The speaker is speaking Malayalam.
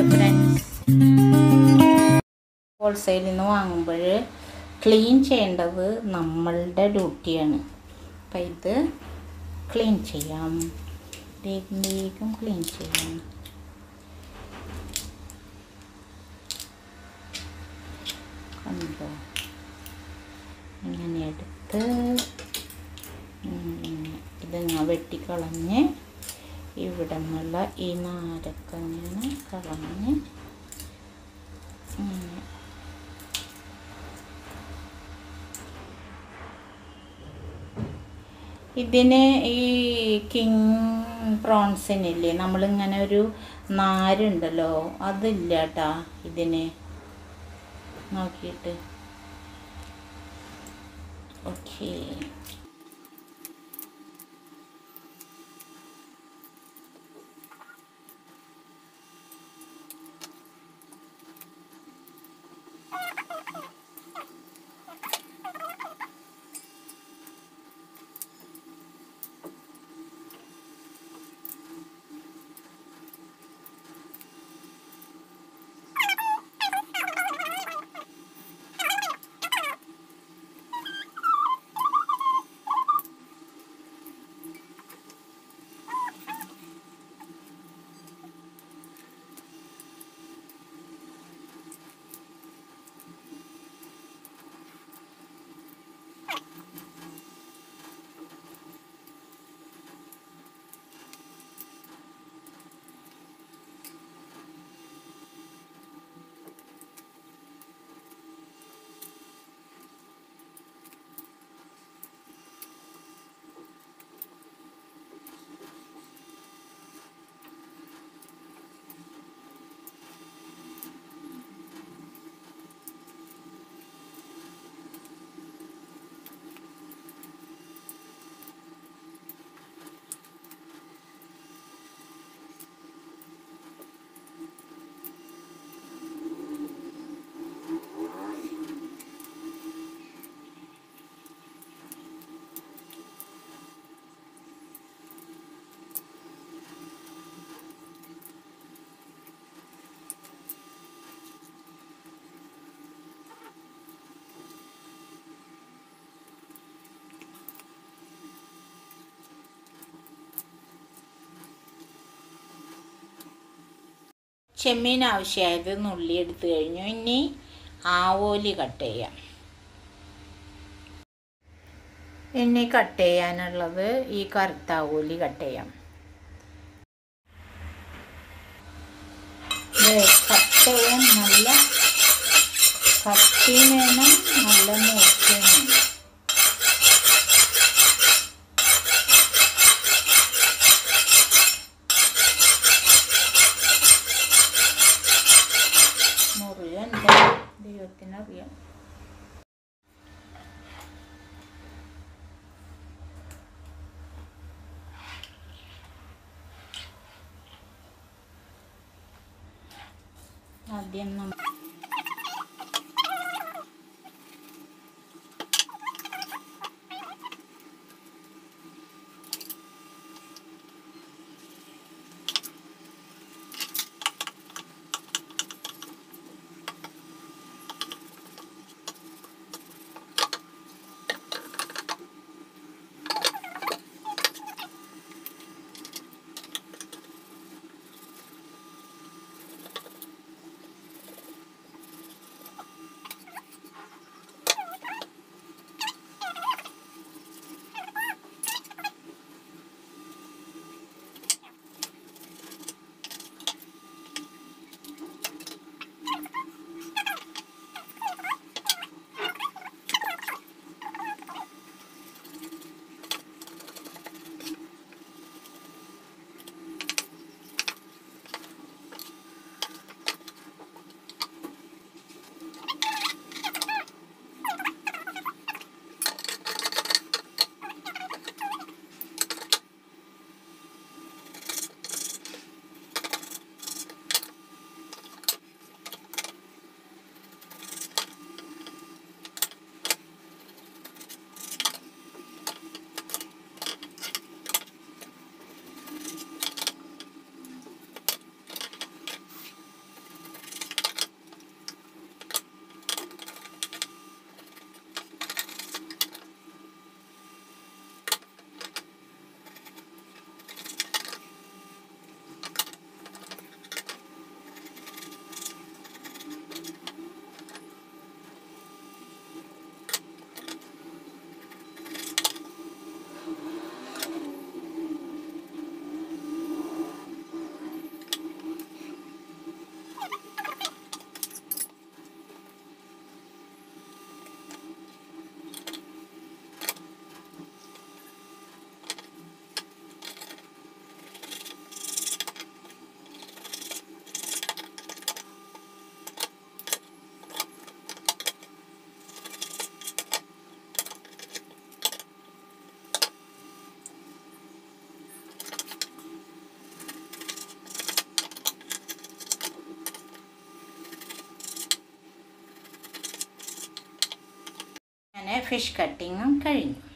ഫ്രണ്ട്സ് ഹോൾസെയിലിൽ നിന്ന് വാങ്ങുമ്പോൾ ക്ലീൻ ചെയ്യേണ്ടത് നമ്മളുടെ ഡ്യൂട്ടിയാണ്. അപ്പം ഇത് ക്ലീൻ ചെയ്യാം. വേഗം വേഗം ക്ലീൻ ചെയ്യാം. കണ്ടോ? ഇങ്ങനെ എടുത്ത് ഇങ്ങനെ വെട്ടിക്കളഞ്ഞ് ഇവിടെ ഈ നാരൊക്കെ ഇങ്ങനെ. കളഞ്ഞ് ഇതിന് ഈ കിങ് പ്രോൺസിനില്ലേ നമ്മളിങ്ങനെ ഒരു നാരുണ്ടല്ലോ അതില്ല കേട്ടാ ഇതിന്. നോക്കിയിട്ട്. ഓക്കേ. ചെമ്മീൻ ആവശ്യമായത് നുള്ളി എടുത്തു കഴിഞ്ഞു. ഇനി ആവോലി കട്ട് ചെയ്യാം. ഇനി കട്ട് ചെയ്യാനുള്ളത് ഈ കറുത്ത ആവോലി കട്ട് ചെയ്യാം. കട്ട് ചെയ്യാൻ നല്ല കട്ടി വേണം നല്ല മൂർച്ചയും വേണം 那边呢 फ़िश कटिंग हम करेंगे।